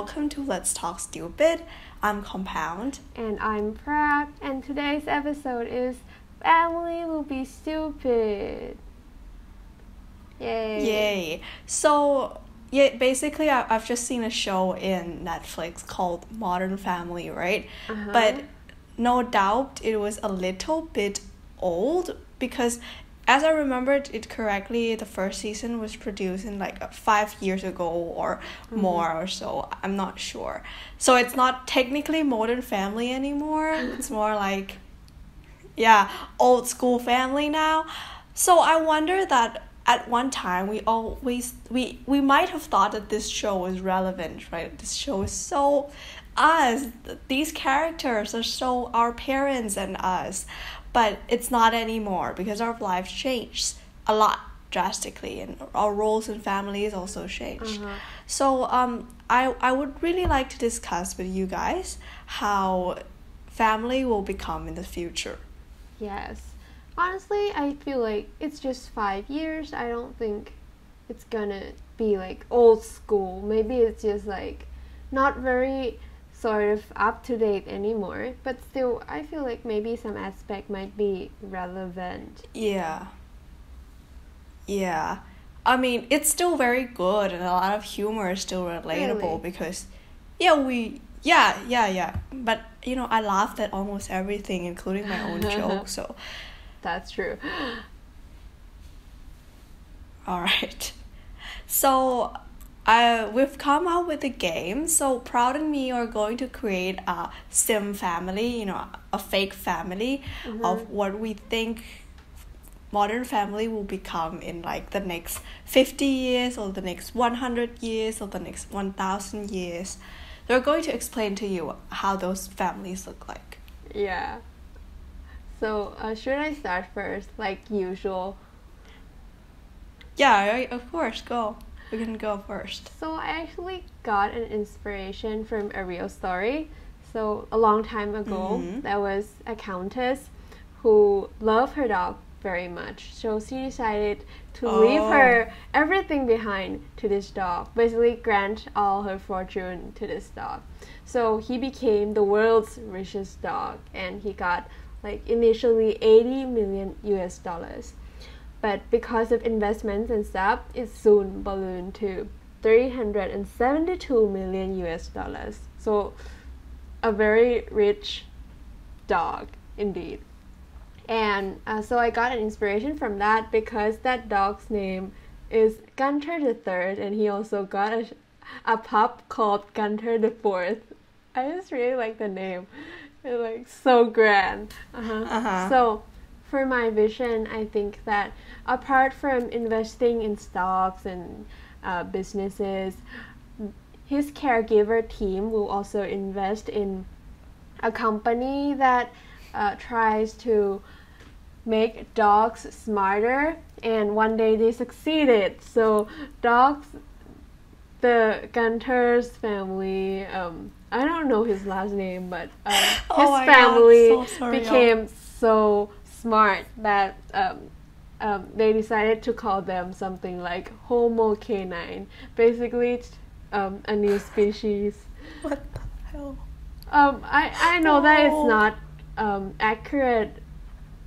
welcome to Let's Talk Stupid. I'm Compound. And I'm Proud, and today's episode is Family Will Be Stupid. Yay. Yay. So, yeah, basically, I, I've just seen a show in Netflix called Modern Family, right? Uh-huh. But no doubt it was a little bit old because as I remembered it correctly, the first season was produced in like five years ago or mm-hmm. more or so. I'm not sure. So it's not technically Modern Family anymore. It's more like, yeah, old school family now. So I wonder that at one time we always we we might have thought that this show was relevant, right? This show is so us. These characters are so our parents and us but it's not anymore because our lives changed a lot drastically and our roles and families also changed Uh-huh. so um I, I would really like to discuss with you guys how family will become in the future Yes. Honestly, I feel like it's just five years. I don't think it's gonna be like old school. Maybe it's just like not very sort of up to date anymore. But still, I feel like maybe some aspect might be relevant. yeah yeah i mean it's still very good and a lot of humor is still relatable Really? because yeah we yeah yeah yeah but you know i laughed at almost everything including my own joke so That's true. All right. So, uh, we've come up with a game. So, Proud and me are going to create a sim family, you know, a fake family of what we think modern family will become in like the next 50 years or the next 100 years or the next 1000 years. They're going to explain to you how those families look like. Yeah. So, uh, should I start first, like usual? Yeah, right, of course, go. We can go first. So I actually got an inspiration from a real story. So a long time ago, Mhm. there was a countess who loved her dog very much. So she decided to leave Oh. her everything behind to this dog. Basically, grant all her fortune to this dog. So he became the world's richest dog, and he got like initially 80 million US dollars but because of investments and stuff, it soon ballooned to 372 million US dollars. So, a very rich dog indeed. And uh, so I got an inspiration from that because that dog's name is Gunter the Third, and he also got a, a pup called Gunter the Fourth. I just really like the name. It's like so grand. Uh-huh. Uh-huh. So, for my vision, I think that apart from investing in stocks and uh, businesses, his caregiver team will also invest in a company that uh, tries to make dogs smarter and one day they succeeded. So dogs the Gunter's family um, I don't know his last name but um, his Oh my God, family so became so smart that um, um, they decided to call them something like Homo canine basically it's, um, a new species What the hell? um, I, I know that it's Oh. not um, accurate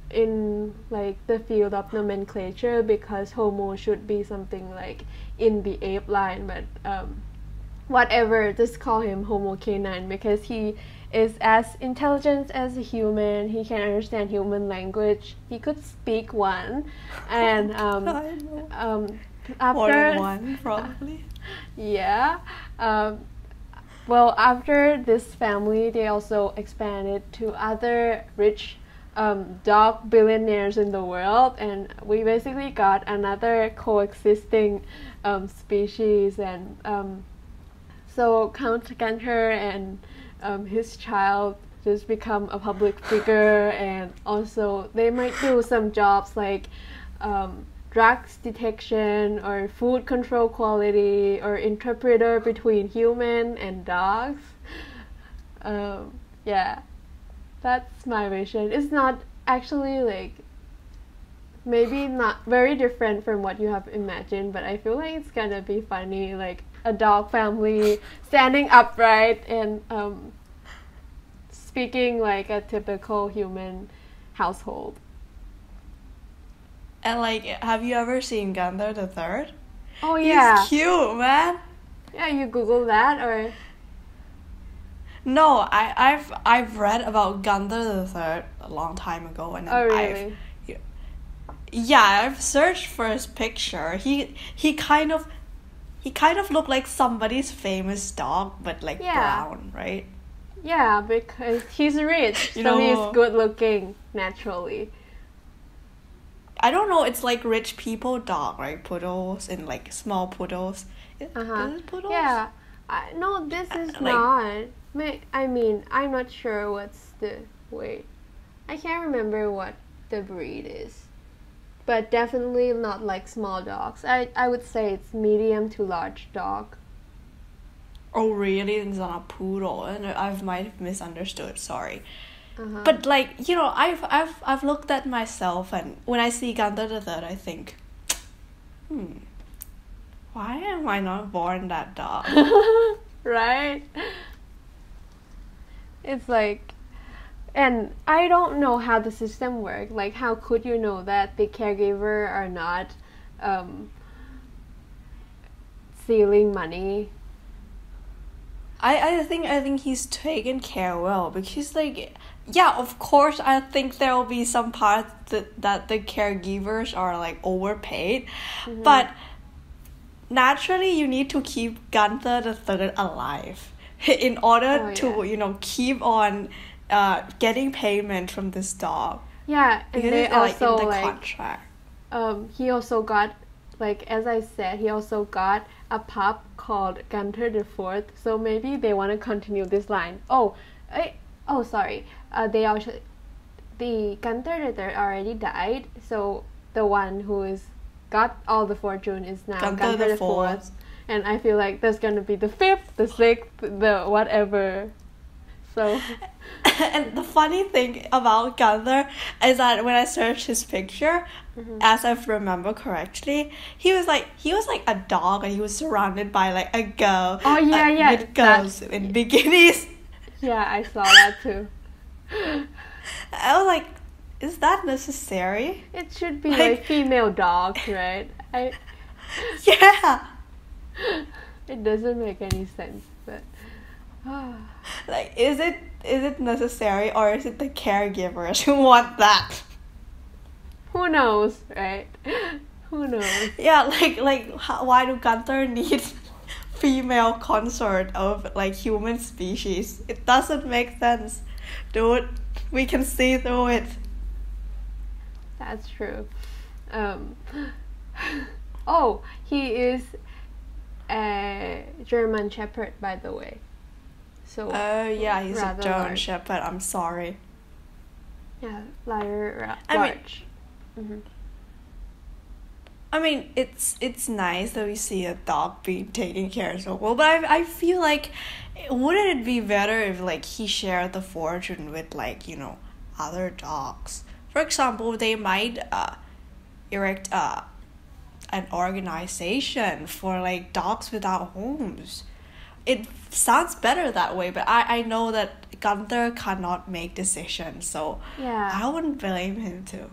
in like the field of nomenclature because homo should be something like in the ape line but um, whatever just call him homo canine because he is as intelligent as a human he can understand human language he could speak one and um, um, More after than one, probably. yeah. Um, well, after this family, they also expanded to other rich um, dog billionaires in the world, and we basically got another coexisting um, species. And um, so Count Gunter and um, his child just become a public figure, and also they might do some jobs like. Um, drugs detection or food control quality or interpreter between human and dogs. Um, yeah, that's my vision. It's not actually like maybe not very different from what you have imagined, but I feel like it's gonna be funny. Like a dog family standing upright and um, speaking like a typical human household. And like, have you ever seen Gunther the Third? Oh yeah, He's cute, man. yeah. You Google that or No, I, I've I've read about Gunther the Third a long time ago, and oh I've yeah, I've searched for his picture. He he kind of he kind of looked like somebody's famous dog, but like Yeah. brown, right? Yeah, because he's rich, You so know- he's good looking naturally. I don't know. It's like rich people dog, right? Poodles and like small poodles. Uh huh. is it poodles? Yeah. I, no, this is like- not. I mean, I'm not sure what's the wait. I can't remember what the breed is, but definitely not like small dogs. I I would say it's medium to large dog. Oh, really? It's not a poodle, and I might have misunderstood. Sorry. Uh-huh. But like you know, I've I've I've looked at myself, and when I see Gunther the Third, I think, hmm, why am I not born that dog? right? It's like, and I don't know how the system works. Like, how could you know that the caregiver are not um, stealing money? I I think I think he's taken care well because like yeah, of course I think there will be some parts that that the caregivers are like overpaid, Mm-hmm. but naturally you need to keep Gunther the Third alive in order Oh, to you know keep on uh getting payment from this dog Yeah, and because they it's like in the like contract. um he also got like as I said he also got a pup called Gunter the Fourth. So maybe they want to continue this line. Oh, I, oh sorry. Uh, they also the Gunter the Third already died. So the one who is got all the fortune is now Gunther Gunter the the Fourth. Fourth. And I feel like there's gonna be the fifth, the sixth, the whatever. So and the funny thing about Gunther is that when I searched his picture, Mm-hmm. as I remember correctly, he was like he was like a dog and he was surrounded by like a girl. Oh, yeah, uh, yeah, with girls that- in bikinis. yeah, I saw that too. I was like, is that necessary? It should be Like- like female dogs, right? I Yeah. it doesn't make any sense, but Like, is it is it necessary or is it the caregivers who want that? who knows, right? Who knows? Yeah, like like how, why do Gunther need female consort of like human species? It doesn't make sense, dude. We can see through it. That's true. Um, oh, he is a German Shepherd, by the way. So Oh yeah, he's a German large. Shepherd. I'm sorry. yeah, liar, ra- I mean- large. hmm I mean, it's it's nice that we see a dog being taken care of so well, but I I feel like wouldn't it be better if like he shared the fortune with like you know other dogs? For example, they might uh erect uh an organization for like dogs without homes. It sounds better that way, but I I know that Gunther cannot make decisions, so Yeah. I wouldn't blame him too.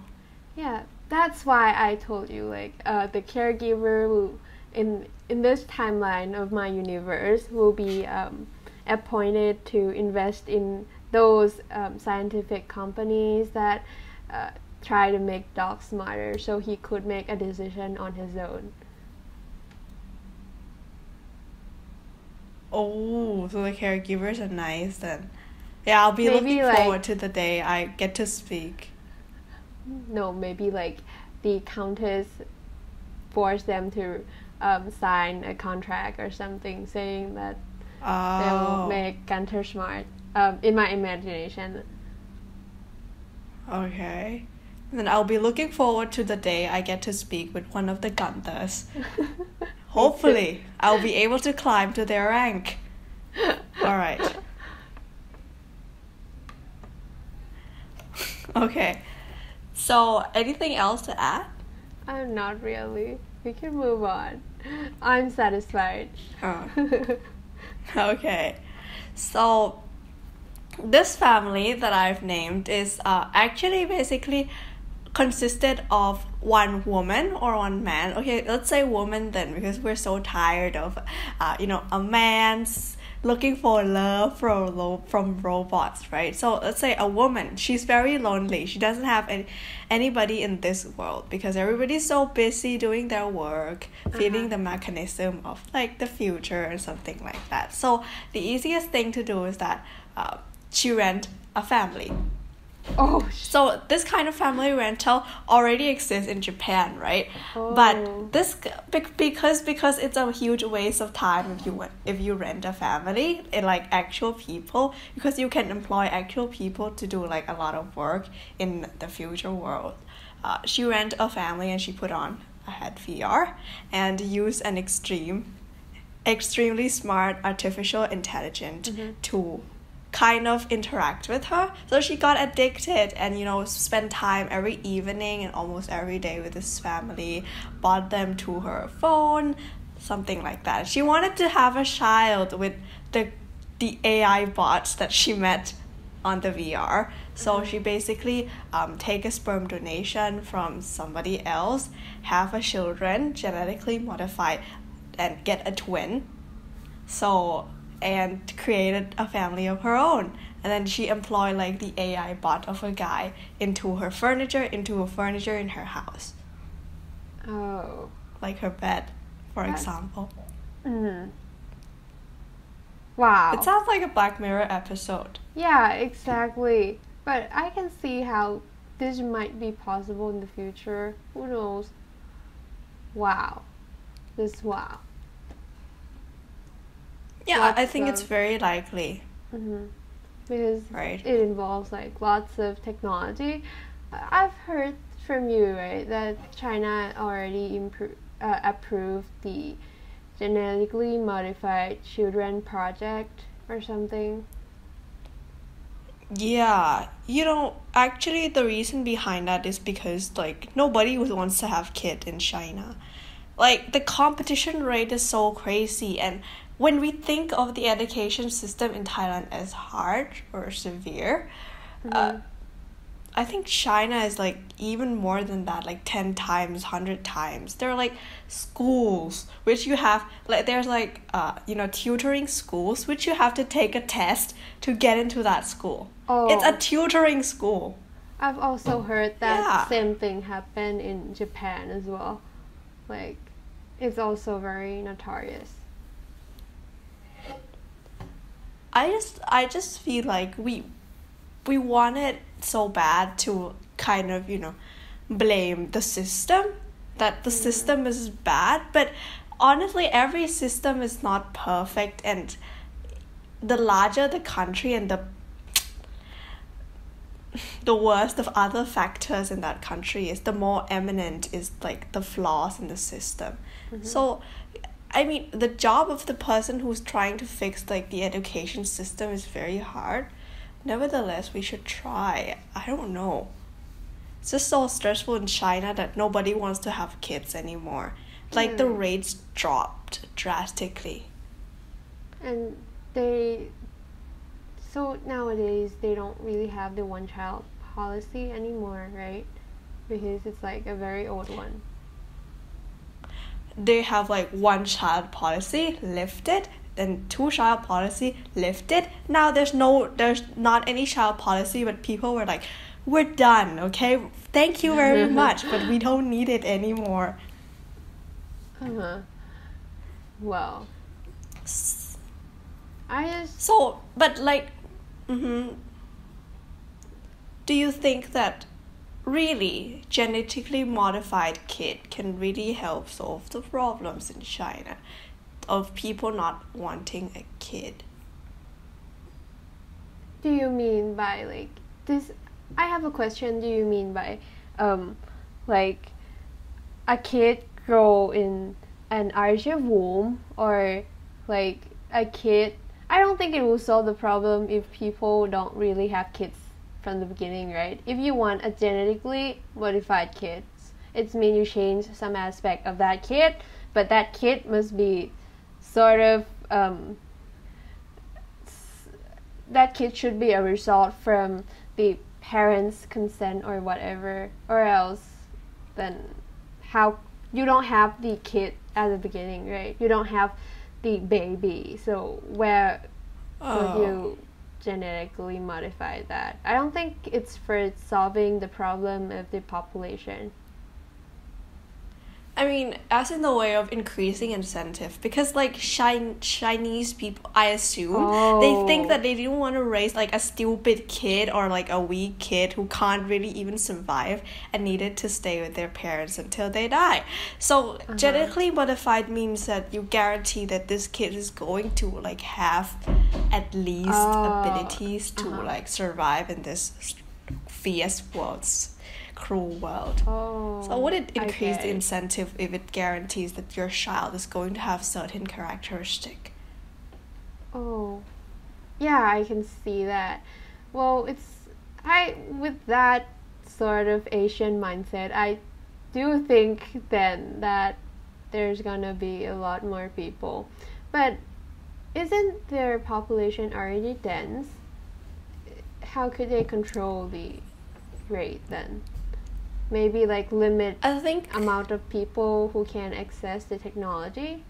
Yeah, that's why I told you like uh, the caregiver will in in this timeline of my universe will be um, appointed to invest in those um, scientific companies that uh, try to make dogs smarter, so he could make a decision on his own. Oh, so the caregivers are nice then. Yeah, I'll be Maybe, looking like- forward to the day I get to speak. No, maybe like the countess forced them to um, sign a contract or something saying that they'll Oh, make Gunter smart. Um, in my imagination. okay. Then I'll be looking forward to the day I get to speak with one of the Gunthers. Hopefully, I'll be able to climb to their rank. All right. Okay. So, anything else to add? I'm not really. we can move on. I'm satisfied. Oh. okay. So this family that I've named is uh, actually basically consisted of one woman or one man. Okay, let's say woman then because we're so tired of, uh, you know, a man's looking for love from from robots, right? So let's say a woman, she's very lonely. She doesn't have any anybody in this world because everybody's so busy doing their work, feeling the mechanism of like the future or something like that. So the easiest thing to do is that uh, she rent a family. Oh, So this kind of family rental already exists in Japan, right? Oh. But this bec- because because it's a huge waste of time if you if you rent a family in like actual people because you can employ actual people to do like a lot of work in the future world. Uh, she rent a family and she put on a head VR and use an extreme, extremely smart artificial intelligence Mhm. to kind of interact with her. So she got addicted and you know spent time every evening and almost every day with this family, bought them to her phone, something like that. She wanted to have a child with the the AI bots that she met on the VR. So she basically um, take a sperm donation from somebody else, have a children genetically modified, and get a twin. So and created a family of her own. And then she employed like the AI bot of a guy into her furniture, into her furniture in her house, oh. like her bed, for That's- example. Mm. Wow. It sounds like a Black Mirror episode. Yeah, exactly. But I can see how this might be possible in the future. Who knows? Wow. This wow. Yeah, I think it's very likely, hmm Because right? it involves like lots of technology. I've heard from you, right, that China already impro- uh, approved the genetically modified children project or something. Yeah, you know, actually, the reason behind that is because like nobody wants to have kid in China. Like the competition rate is so crazy, and when we think of the education system in Thailand as hard or severe, uh, Mhm. I think China is like even more than that, like ten times, hundred times. There are like schools which you have like there's like uh you know tutoring schools which you have to take a test to get into that school. Oh. It's a Oh. tutoring school. I've also heard that Yeah. same thing happened in Japan as well. Like, it's also very notorious. I just I just feel like we we want it so bad to kind of, you know, blame the system that the mm-hmm. system is bad, but honestly every system is not perfect and the larger the country and the the worst of other factors in that country is the more eminent is like the flaws in the system. Mm-hmm. So i mean the job of the person who's trying to fix like the education system is very hard nevertheless we should try i don't know it's just so stressful in china that nobody wants to have kids anymore like the Mm. rates dropped drastically And they, so nowadays, they don't really have the one child policy anymore, right? Because it's like a very old one. They have like one child policy lifted then two child policy lifted. Now there's no there's not any child policy but people were like we're done okay? Thank you very much but we don't need it anymore. Uh huh. Well, i just so but like mm-hmm. Do you think that really genetically modified kid can really help solve the problems in china of people not wanting a kid do you mean by like this? I have a question. Do you mean by um, like a kid grow in an archive womb or like a kid? I don't think it will solve the problem if people don't really have kids from the beginning, right? If you want a genetically modified kid, It's mean you change some aspect of that kid, but that kid must be sort of um, that kid should be a result from the parents' consent or whatever, or else then how you don't have the kid at the beginning, right? You don't have the baby, so where Oh. would you genetically modify that? I don't think it's for solving the problem of the population. I mean, as in the way of increasing incentive, because like Chin- Chinese people, I assume they think Oh. that they didn't want to raise like a stupid kid or like a weak kid who can't really even survive and needed to stay with their parents until they die. So Uh-huh. genetically modified means that you guarantee that this kid is going to like have at least Oh, abilities to uh-huh. like survive in this fierce world, cruel world. Oh. So would it increase the incentive if it guarantees that your child is going to have certain characteristic? Oh, yeah, I can see that. Well, it's I with that sort of Asian mindset, I do think then that there's gonna be a lot more people, but isn't their population already dense? How could they control the rate then? Maybe like limit I think amount of people who can access the technology.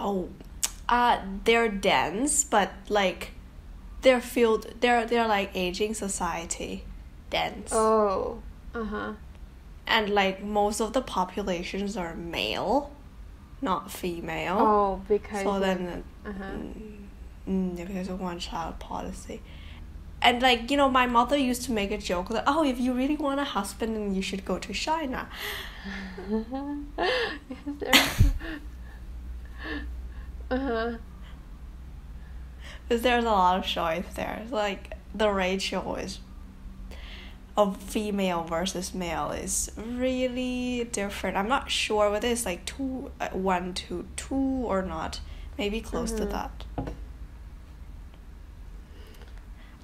oh, uh, they're dense, but like they're filled. They're they're like aging society, dense, Oh, uh huh. and like most of the populations are male, not female. Oh, because so then uh-huh. Mm, because of one child policy. And like, you know, my mother used to make a joke that, oh, if you really want a husband, then you should go to China. uh-huh. Because there's a lot of choice there. Like, the ratio is of female versus male is really different. I'm not sure whether it's like two, uh, one to two or not. Maybe close to Mhm. that.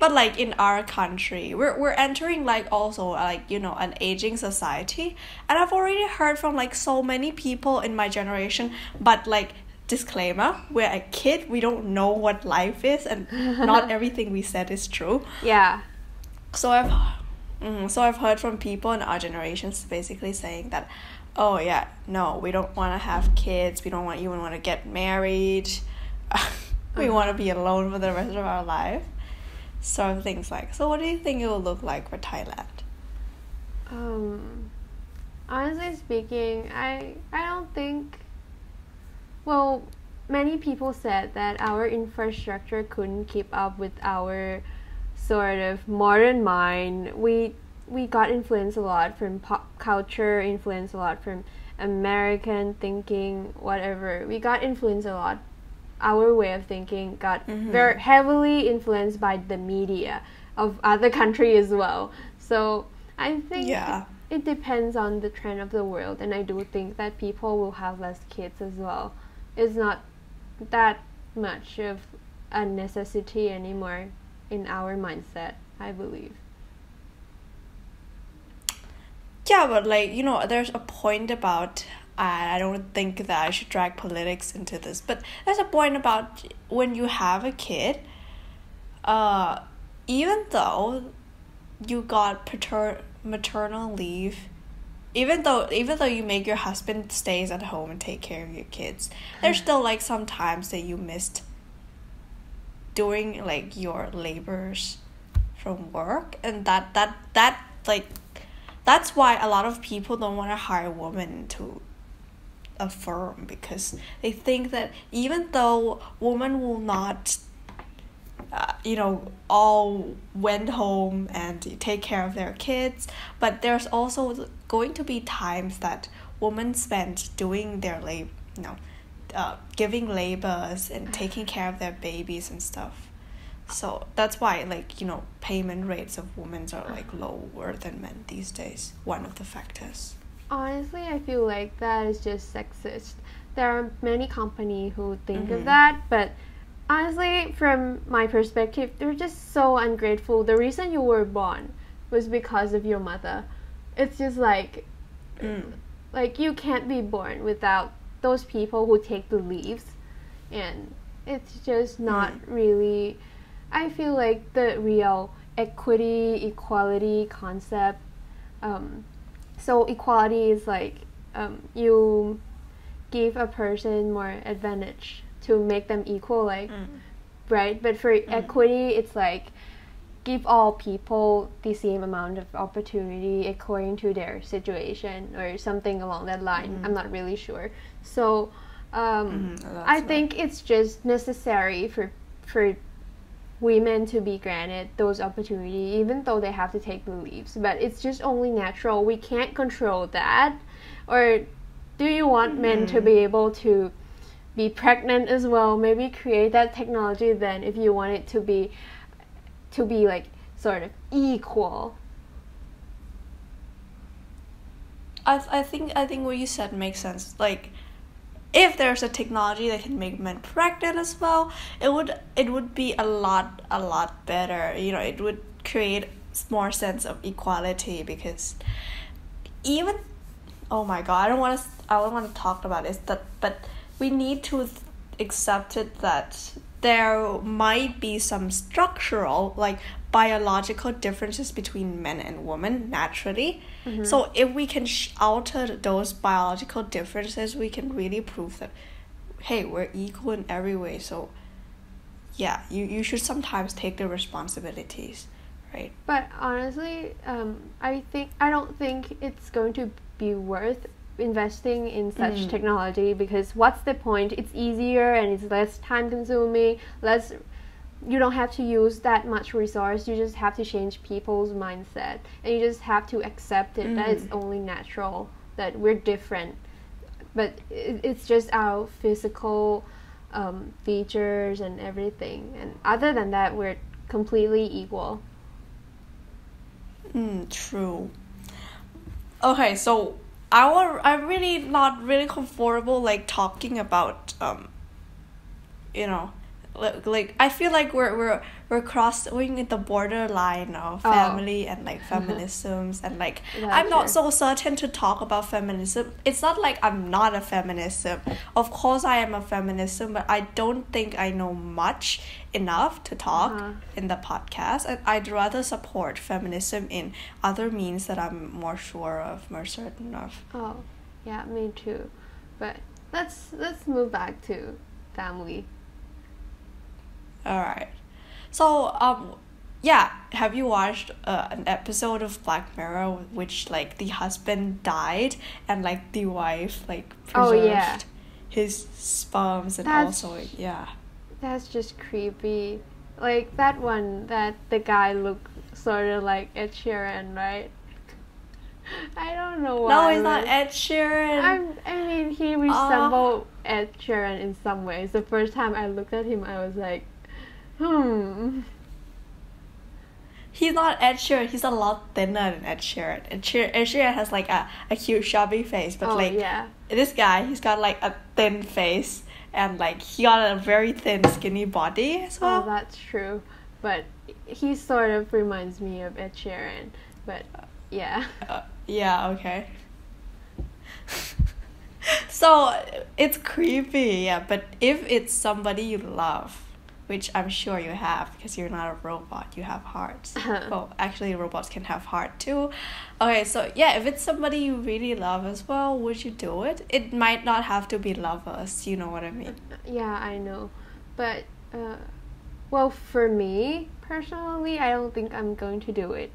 But like in our country, we're we're entering like also like you know an aging society, and I've already heard from like so many people in my generation. But like disclaimer, we're a kid. We don't know what life is, and not everything we said is true. Yeah. So I've, mm, so I've heard from people in our generations basically saying that, oh yeah, no, we don't want to have kids. We don't want even want to get married. we want to be alone for the rest of our life. Sort of things like. So what do you think it will look like for Thailand? Um honestly speaking, I I don't think well, many people said that our infrastructure couldn't keep up with our sort of modern mind. We we got influenced a lot from pop culture, influenced a lot from American thinking, whatever. We got influenced a lot. Our way of thinking got Mhm. very heavily influenced by the media of other country as well. So I think Yeah. it depends on the trend of the world, and I do think that people will have less kids as well. It's not that much of a necessity anymore in our mindset, I believe. Yeah, but like you know, there's a point about. I I don't think that I should drag politics into this, but there's a point about when you have a kid. Uh, even though you got pater- maternal leave, even though even though you make your husband stays at home and take care of your kids, there's still like some times that you missed doing like your labors from work and that that that like that's why a lot of people don't want to hire women to a firm because they think that even though women will not uh, you know all went home and take care of their kids but there's also going to be times that women spend doing their labor you know uh, giving labors and taking care of their babies and stuff. So that's why like you know payment rates of women are like lower than men these days one of the factors Honestly, I feel like that is just sexist. There are many companies who think Mhm. of that, but honestly, from my perspective, they're just so ungrateful. The reason you were born was because of your mother. it's just like Mm. like you can't be born without those people who take the leaves and it's just not Mm. really i feel like the real equity equality concept um, so equality is like um, you give a person more advantage to make them equal like Mm. right? But for equity it's like give all people the same amount of opportunity according to their situation or something along that line. I'm not really sure. So um, Mhm, that's i right. think it's just necessary for for women to be granted those opportunity even though they have to take the leaves. But it's just only natural. We can't control that. Or do you want men to be mm-hmm. able to be pregnant as well? Maybe create that technology then if you want it to be to be like sort of equal. I, th- I think I think what you said makes sense. Like, if there's a technology that can make men pregnant as well, it would it would be a lot a lot better. You know, it would create more sense of equality because even oh my god, I don't want to I don't want to talk about this. That but we need to accept it that there might be some structural like biological differences between men and women naturally. So if we can sh- alter those biological differences, we can really prove that hey, we're equal in every way. So yeah, you, you should sometimes take the responsibilities, right? but honestly um, i think i don't think it's going to be worth investing in such Mm. technology because what's the point it's easier and it's less time consuming less you don't have to use that much resource you just have to change people's mindset and you just have to accept it that it's Mhm. only natural that we're different but it, it's just our physical um, features and everything and other than that we're completely equal Mm, true. Okay, so I wa- I'm really not really comfortable like talking about um you know like, like I feel like we're we're we're crossing the borderline of Oh. family and like feminisms and like Yeah, I'm not so certain to talk about feminism. It's not like I'm not a feminism. Of course I am a feminism, but I don't think I know much enough to talk Uh-huh. in the podcast. And I'd rather support feminism in other means that I'm more sure of, more certain of. Oh, yeah, me too. But let's let's move back to family. Alright. So, um, yeah, have you watched uh, an episode of Black Mirror which like the husband died and like the wife like Oh, preserved yeah. his sperms and That's- also yeah. That's just creepy. Like that one that the guy looked sort of like Ed Sheeran, right? I don't know why. No, he's not Ed Sheeran. I'm, I mean, he resembled Ed Sheeran in some ways. The first time I looked at him, I was like, hmm. He's not Ed Sheeran. He's a lot thinner than Ed Sheeran. Ed Sheeran, Ed Sheeran has like a, a cute chubby face, but oh like yeah. this guy, he's got like a thin face and like he got a very thin, skinny body as Oh, that's true. But he sort of reminds me of Ed Sheeran. But yeah. Uh, yeah, okay. so it's creepy, yeah. But if it's somebody you love, which I'm sure you have because you're not a robot, you have hearts. Uh-huh. well, actually, robots can have heart too. Okay, so yeah, if it's somebody you really love as well, would you do it? It might not have to be lovers. You know what I mean? Uh, uh, yeah, I know. But, uh, well, for me personally, I don't think I'm going to do it.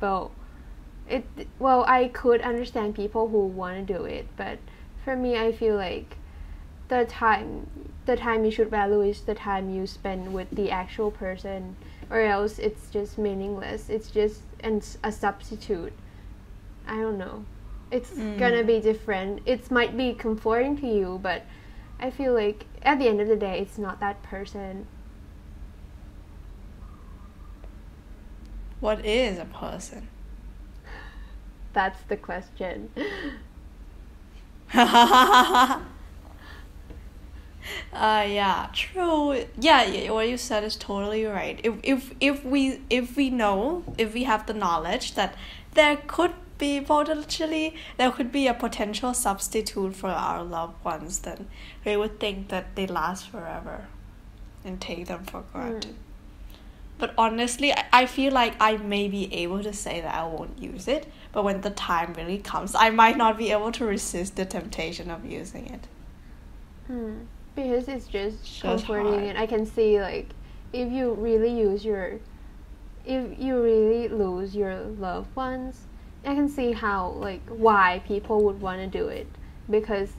But it well, I could understand people who want to do it, but for me, I feel like the time the time you should value is the time you spend with the actual person, or else it's just meaningless. It's just an, a substitute. I don't know. It's gonna Mm. be different. It might be comforting to you, but I feel like at the end of the day, it's not that person. What is a person? That's the question. uh yeah true yeah, yeah what you said is totally right if if if we if we know if we have the knowledge that there could be potentially there could be a potential substitute for our loved ones, then we would think that they last forever and take them for granted. Mm. But honestly, I, I feel like I may be able to say that I won't use it, but when the time really comes, I might not be able to resist the temptation of using it. Hmm. Because it's just comforting, hard. and I can see like if you really use your, if you really lose your loved ones, I can see how like why people would want to do it because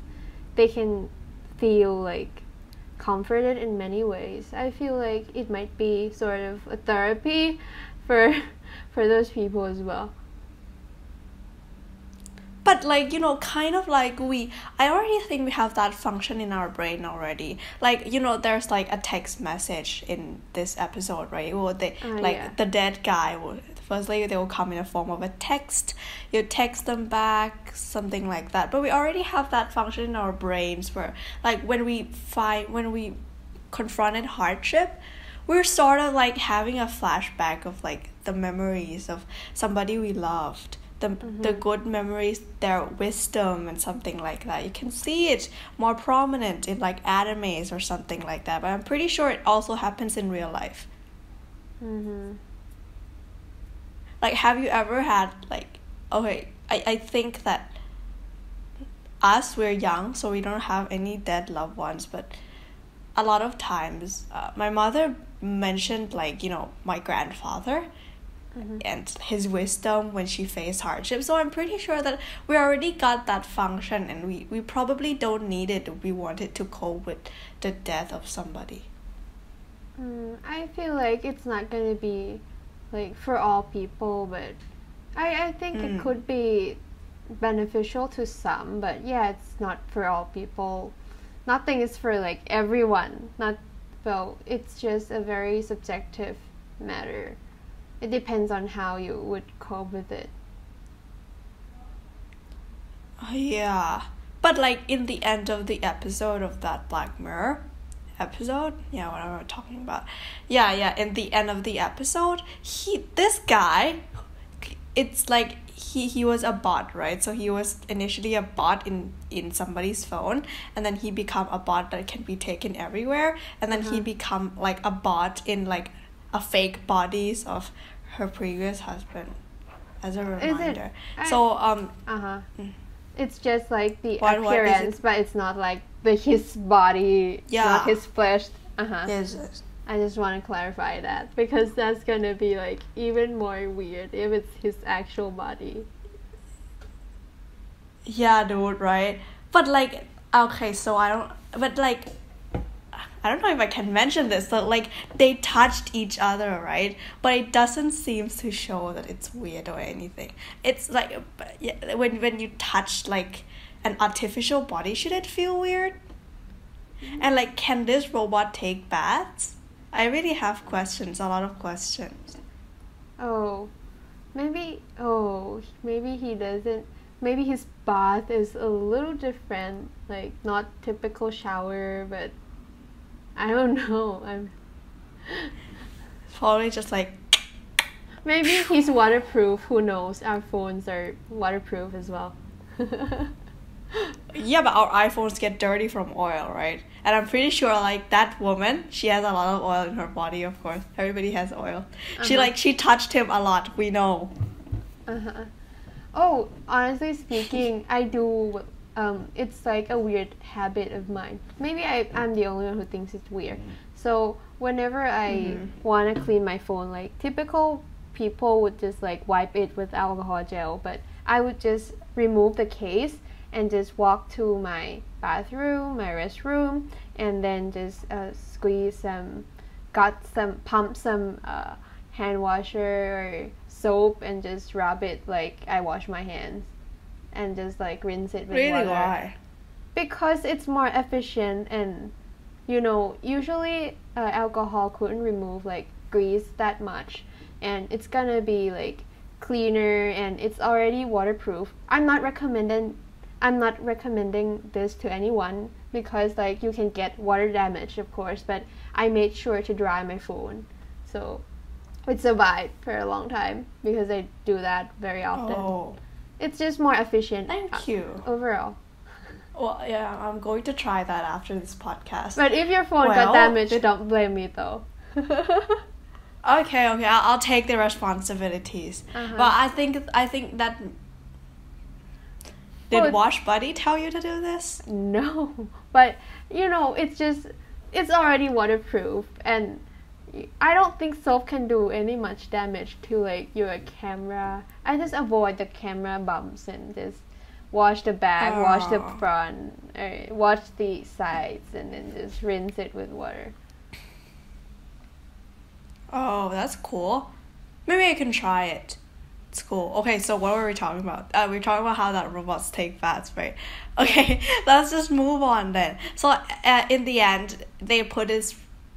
they can feel like comforted in many ways. I feel like it might be sort of a therapy for for those people as well. But like you know, kind of like we, I already think we have that function in our brain already. Like you know, there's like a text message in this episode, right? Or they Ah, like yeah. the dead guy will firstly they will come in the form of a text. You text them back, something like that. But we already have that function in our brains where like when we find when we confronted hardship, we're sort of like having a flashback of like the memories of somebody we loved the the Mhm. good memories their wisdom and something like that you can see it more prominent in like animes or something like that but i'm pretty sure it also happens in real life Mm-hmm. like have you ever had like okay i, I think that us we're young so we don't have any dead loved ones but a lot of times uh, my mother mentioned like you know my grandfather Mm-hmm. and his wisdom when she faced hardship so i'm pretty sure that we already got that function and we, we probably don't need it if we wanted to cope with the death of somebody Mm, I feel like it's not gonna be like for all people, but I I think Mm. it could be beneficial to some, but yeah, it's not for all people. Nothing is for like everyone. Not well, it's just a very subjective matter. It depends on how you would cope with it. Oh, yeah. But like in the end of the episode of that Black Mirror episode, yeah, what am I talking about? Yeah, yeah, in the end of the episode, he this guy it's like he he was a bot, right? So he was initially a bot in in somebody's phone and then he become a bot that can be taken everywhere and then he Uh-huh. become like a bot in like a fake bodies of her previous husband as a reminder. I- so um Uh huh. Mm. It's just like the What- what appearance, but it's not like the his body, Yeah. not his flesh. Uh huh. Yes, yes. I just want to clarify that because that's gonna be like even more weird if it's his actual body. Yeah, dude, right? But like, okay, so I don't, but like, I don't know if I can mention this. So like, they touched each other, right? But it doesn't seem to show that it's weird or anything. It's like, when when you touch like an artificial body, should it feel weird? Mm-hmm. And like, can this robot take baths? I really have questions, a lot of questions. Oh, maybe. Oh, maybe he doesn't. Maybe his bath is a little different, like not typical shower, but I don't know. I'm probably just like maybe he's waterproof. Who knows? Our phones are waterproof as well. Yeah, but our iPhones get dirty from oil, right? And I'm pretty sure like that woman, she has a lot of oil in her body, of course. Everybody has oil. She Uh-huh. like she touched him a lot, we know. Uh-huh. Oh, honestly speaking, I do. Um, it's like a weird habit of mine. Maybe I, I'm the only one who thinks it's weird. So whenever I Mhm. want to clean my phone, like typical people would just like wipe it with alcohol gel, but I would just remove the case and just walk to my bathroom, my restroom, and then just uh, squeeze some, got some, pump some uh, hand washer or soap and just rub it like I wash my hands, and just like rinse it with Really? water. Why? because it's more efficient and you know usually uh, alcohol couldn't remove like grease that much. And it's gonna be like cleaner and it's already waterproof. I'm not recommending i'm not recommending this to anyone because like you can get water damage of course but i made sure to dry my phone. So it survived for a long time because i do that very often. Oh. It's just more efficient. Thank uh, you. Overall. Well, yeah, I'm going to try that after this podcast. But if your phone Well, got damaged, it- don't blame me though. Okay, okay, I'll, I'll take the responsibilities. Uh-huh. But I think I think that did Well, Wash Buddy tell you to do this? No, but you know, it's just it's already waterproof, and I don't think soap can do any much damage to like your camera. I just avoid the camera bumps and just wash the back, wash the Oh. front, or wash the sides, and then just rinse it with water. Oh, that's cool. Maybe I can try it. It's cool. Okay, so what were we talking about? Uh, we are talking about how that robots take fats, right? Okay, let's just move on then. So uh, in the end, they put this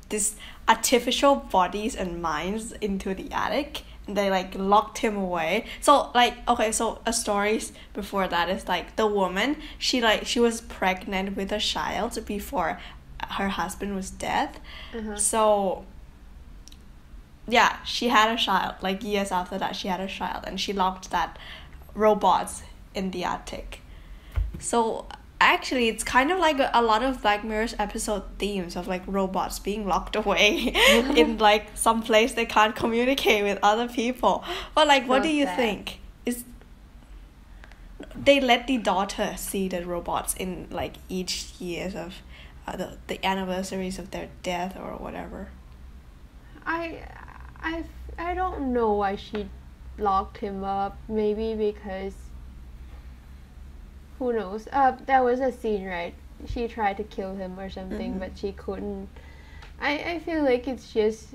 this artificial bodies and minds into the attic. And they like locked him away. So like okay, so a stories before that is like the woman she like she was pregnant with a child before her husband was dead. Uh-huh. So yeah, she had a child. Like years after that, she had a child, and she locked that robots in the attic. So actually, it's kind of like a, a lot of Black Mirror's episode themes of like robots being locked away in like some place they can't communicate with other people. But like, what So do you think? Is they let the daughter see the robots in like each years of uh, the the anniversaries of their death or whatever. I, I, I don't know why she locked him up. Maybe because who knows? Uh, there was a scene, right? She tried to kill him or something, Mhm. but she couldn't. I, I feel like it's just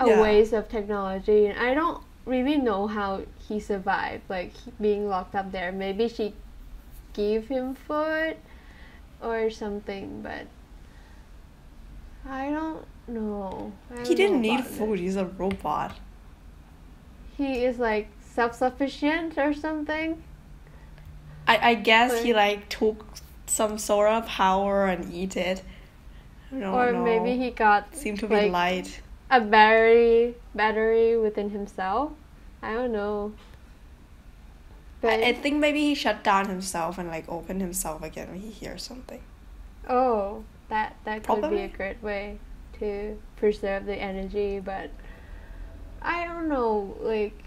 a Yeah. waste of technology, and I don't really know how he survived, like being locked up there. Maybe she gave him food or something, but I don't know. I He don't didn't know need about it. food. He's a robot. He is like self-sufficient or something. I, I guess he like took some sort of power and eat it. I or know. maybe he got seemed to be light. a battery battery within himself. I don't know. But I, I think maybe he shut down himself and like opened himself again when he hears something. oh, that that could be a great way to preserve the energy, but I don't know, like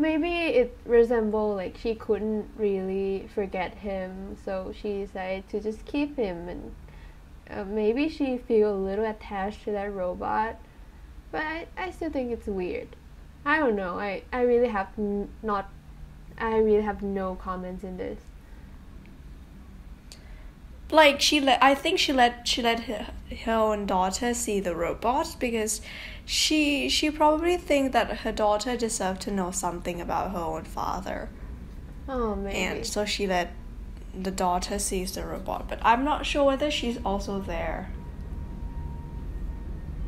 maybe it resembled like she couldn't really forget him, so she decided to just keep him and uh, maybe she feel a little attached to that robot, but I, I still think it's weird. I don't know. I, I really have not. I really have no comments in this. Like she let, I think she let she let her, her own daughter see the robot because she she probably think that her daughter deserved to know something about her own father. Oh, maybe. and so she let the daughter sees the robot but i'm not sure whether she's also there.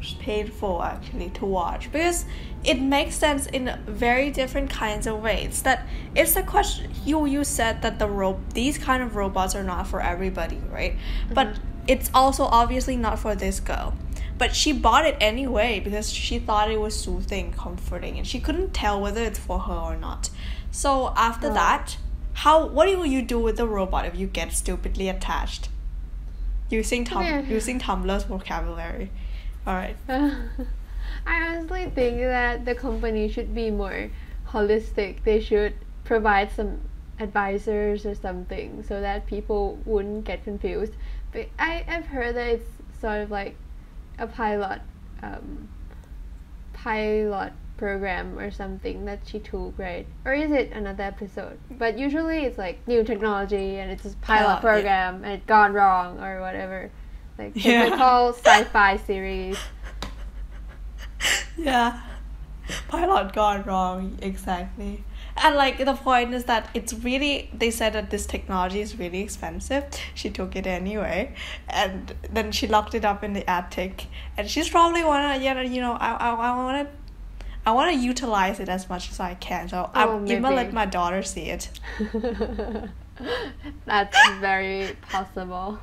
It's painful actually to watch. Because it makes sense in very different kinds of ways. That it's the question you you said that the ro- these kind of robots are not for everybody right? But mm-hmm. it's also obviously not for this girl but she bought it anyway because she thought it was soothing comforting and she couldn't tell whether it's for her or not so after Oh. that how what will you do with the robot if you get stupidly attached using tum- Yeah. using tumblr's vocabulary all right I honestly think that the company should be more holistic. They should provide some advisors or something so that people wouldn't get confused. But I, I've heard that it's sort of like a pilot um, pilot program or something that she took, right? Or is it another episode? But usually it's like new technology and it's a pilot Pilot, yeah. program and it gone wrong or whatever. Like Yeah. typical sci-fi series. yeah pilot gone wrong exactly and like the point is that it's really they said that this technology is really expensive. She took it anyway. And then she locked it up in the attic and she's probably wanna you know you know i i, I wanna I want to utilize it as much as I can, so Oh, I'm even gonna let my daughter see it. That's very possible.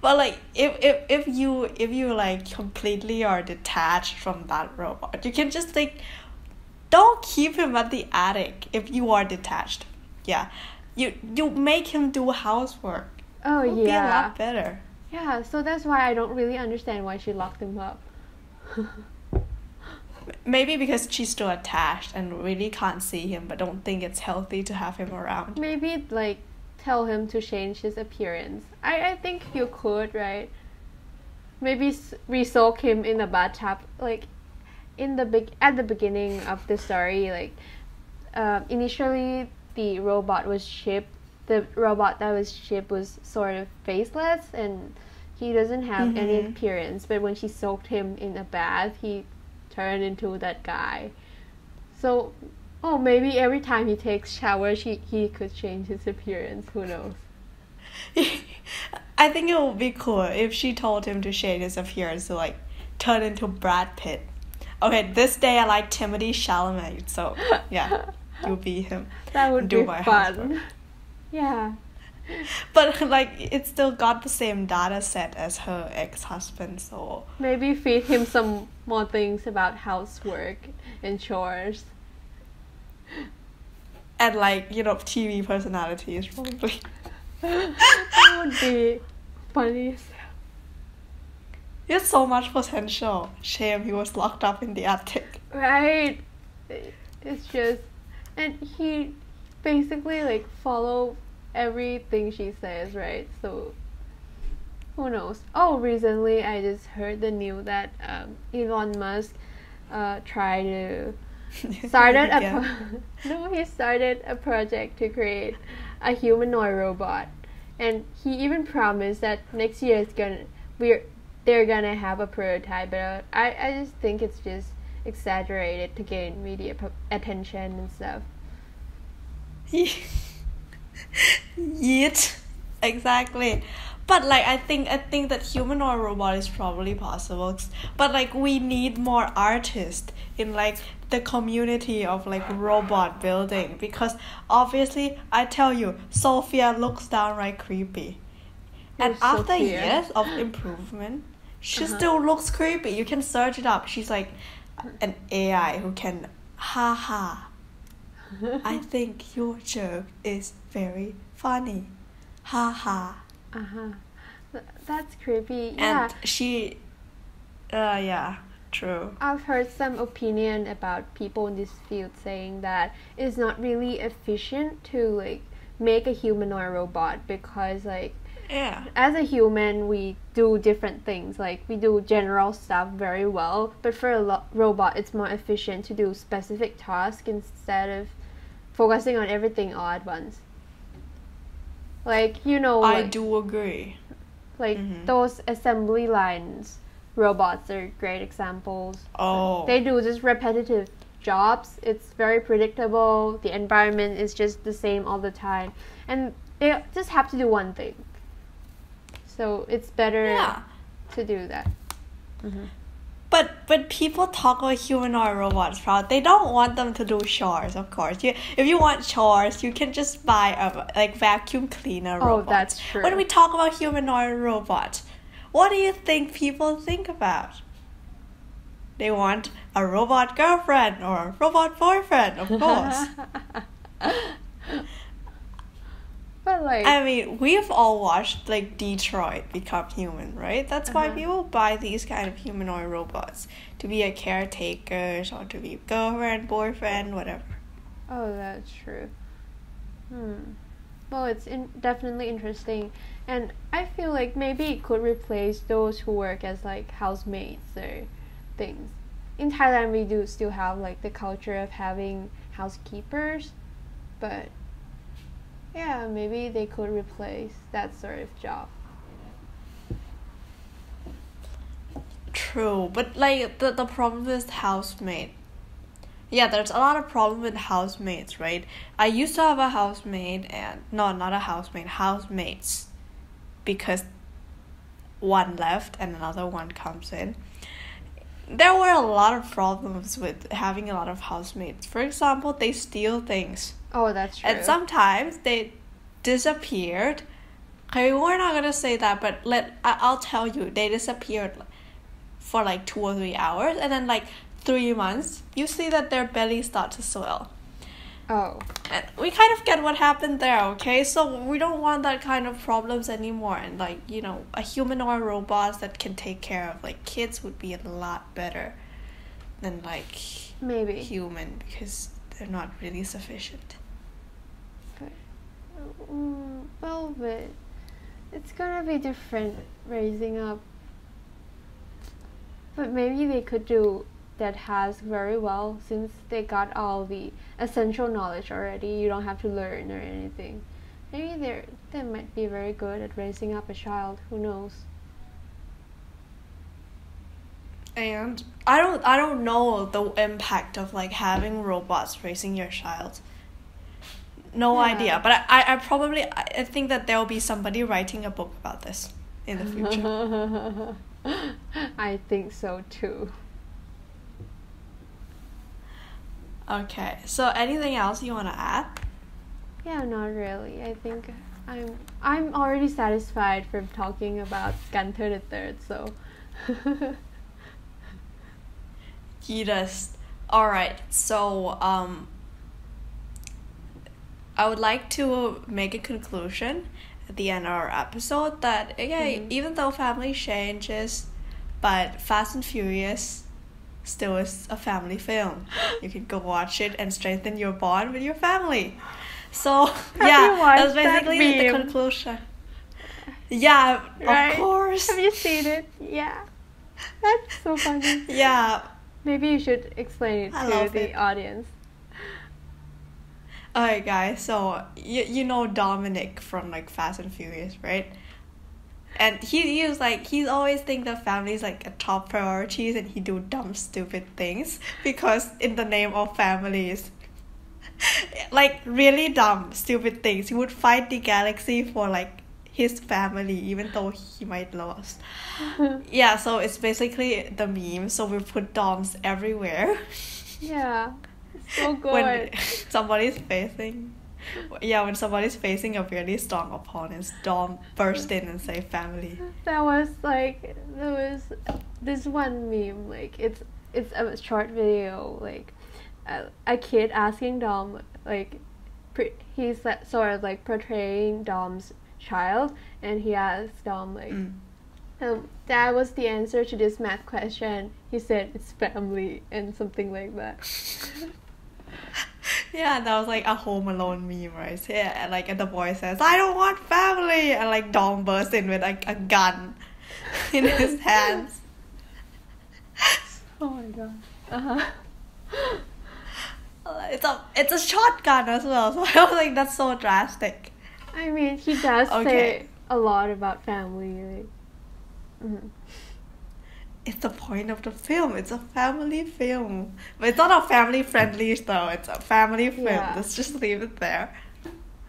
But like, if, if if you if you like completely are detached from that robot, you can just like don't keep him at the attic if you are detached. Yeah, you you make him do housework. Oh It'll be a lot better. Yeah, so that's why I don't really understand why she locked him up. Maybe because she's still attached and really can't see him, but don't think it's healthy to have him around. Maybe like tell him to change his appearance. I, I think you could, right? Maybe s- re-soak him in a bathtub. Like in the big at the beginning of the story, like uh, initially the robot was shipped. The robot that was shipped was sort of faceless and he doesn't have any Mhm. appearance. But when she soaked him in a bath, he turned into that guy. So Oh, maybe every time he takes showers, he, he could change his appearance. Who knows? I think it would be cool if she told him to change his appearance to like turn into Brad Pitt. Okay, this day I like Timothée Chalamet, so yeah, you'll be him. That would Do be my fun. housework. Yeah. But like, it still got the same data set as her ex husband, so Maybe feed him some more things about housework and chores. and like you know TV personalities probably. that would be funny. He has so much potential. Shame he was locked up in the attic. Right? It's just. And he basically like follow everything she says, right? So. Who knows? Oh, recently I just heard the news that um, Elon Musk uh, tried to started a pro- no he started a project to create a humanoid robot and he even promised that next year is gonna we're they're gonna have a prototype but I, I just think it's just exaggerated to gain media attention and stuff Yeet. Exactly. But like I think I think that humanoid robot is probably possible. But like we need more artists in like the community of like robot building because obviously I tell you, Sophia looks downright creepy. And Who's after Sophia? years of improvement, she Uh-huh. still looks creepy. You can search it up. She's like an AI who can ha ha. I think your joke is very funny. Ha ha. uh-huh that's creepy yeah And she uh yeah, true. I've heard some opinion about people in this field saying that it's not really efficient to like make a humanoid robot because like Yeah. as a human we do different things like we do general stuff very well but for a lo- robot it's more efficient to do specific tasks instead of focusing on everything all at once like you know I like, do agree. like Mhm. those assembly lines robots are great examples Oh. they do just repetitive jobs. It's very predictable. The environment is just the same all the time, and they just have to do one thing. So it's better yeah. to do that. Mm-hmm. But but people talk about humanoid robots proud. They don't want them to do chores, of course. You, if you want chores, you can just buy a like vacuum cleaner Oh, robot. that's true. When we talk about humanoid robots, what do you think people think about? They want a robot girlfriend or a robot boyfriend, of course. but like, I mean, we've all watched like Detroit Become Human, right? That's why Uh-huh. people buy these kind of humanoid robots to be a caretaker or to be girlfriend, boyfriend, whatever. oh, that's true. Hmm. Well, it's in- definitely interesting, and I feel like maybe it could replace those who work as like housemates or things. In Thailand, we do still have like the culture of having housekeepers, but yeah, maybe they could replace that sort of job. True, but like the the problem with housemate. Yeah, there's a lot of problem with housemates, right? I used to have a housemate and no, not a housemate, housemates, because one left and another one comes in. There were a lot of problems with having a lot of housemates. For example, they steal things. Oh, that's true. And sometimes they disappeared. Okay, we're not gonna say that, but let I, I'll tell you, they disappeared for like two or three hours, and then like three months, you see that their belly start to swell. Oh. And we kind of get what happened there, okay? So we don't want that kind of problems anymore. And like, you know, a humanoid robot that can take care of like kids would be a lot better than like Maybe. human because they're not really sufficient. Mm, well, but it's gonna be different raising up. But maybe they could do that has very well since they got all the essential knowledge already. You don't have to learn or anything. Maybe they they might be very good at raising up a child. Who knows? And I don't I don't know the impact of like having robots raising your child. No Yeah. idea, but I, I, probably I I think that there will be somebody writing a book about this in the future. I think so too. okay, so anything else you want to add? Yeah, not really. I think I'm I'm already satisfied from talking about Gunther the Third. So. Yes. All right. So, um, I would like to make a conclusion at the end of our episode that okay, Mhm. even though family changes, but Fast and Furious still is a family film. You can go watch it and strengthen your bond with your family. So you yeah, that's that basically the conclusion. Yeah, Right? of course. Have you seen it? Yeah. That's so funny. Yeah. Maybe you should explain it I to the it. audience. Alright, guys. So you you know Dominic from like Fast and Furious, right? And he he was like he's always think the family is like a top priorities, and he do dumb stupid things because in the name of families. like really dumb stupid things. He would fight the galaxy for like his family, even though he might lose. Yeah, so it's basically the meme. So we put DOMs everywhere. yeah. It's so good. when somebody's facing yeah when somebody's facing a really strong opponent dom burst in and say family that was like there was this one meme like it's it's a short video like a, a kid asking Dom like pre- he's sort of like portraying Dom's child and he asked Dom like Mm. Um, that was the answer to this math question. He said it's family and something like that. Yeah that was like a home alone meme right? Yeah and like and the boy says i don't want family and like dom bursts in with like a gun in his hands. Oh my god. Uh-huh. It's a it's a shotgun as well so i was like that's so drastic. I mean he does Okay. say a lot about family like mhm. it's the point of the film. It's a family film. But it's not a family friendly though. It's a family film. Yeah. Let's just leave it there.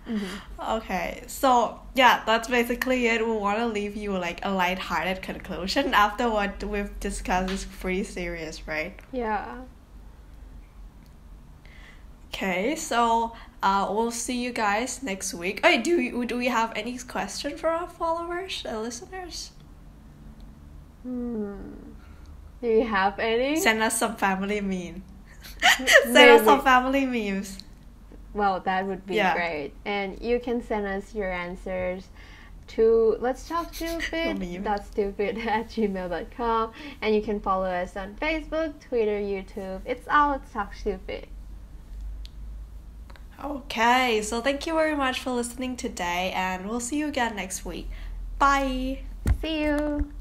Mhm. Okay, so yeah, that's basically it. We want to leave you like a light-hearted conclusion after what we've discussed is pretty serious, right? yeah Okay, so uh, we'll see you guys next week. Oh, do we, do we have any question for our followers, uh, listeners? Hmm. Do you have any? Send us some family meme. Send us some family memes. Well, that would be Yeah. great. And you can send us your answers to let's talk stupid dot stupid at gmail.com and you can follow us on Facebook, Twitter, YouTube. It's all let's talk stupid. Okay, so thank you very much for listening today, and we'll see you again next week. Bye. See you.